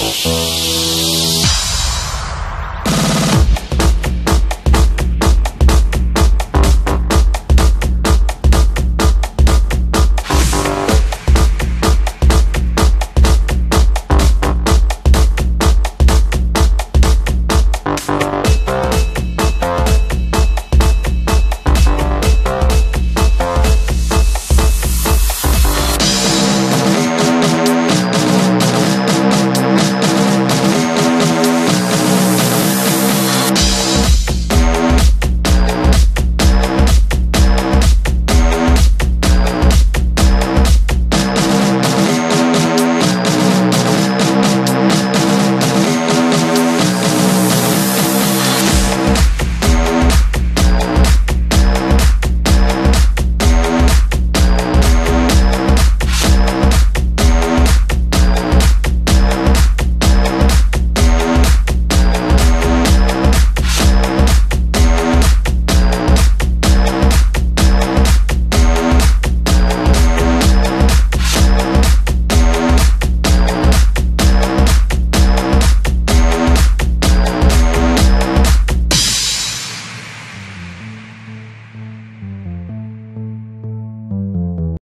Show.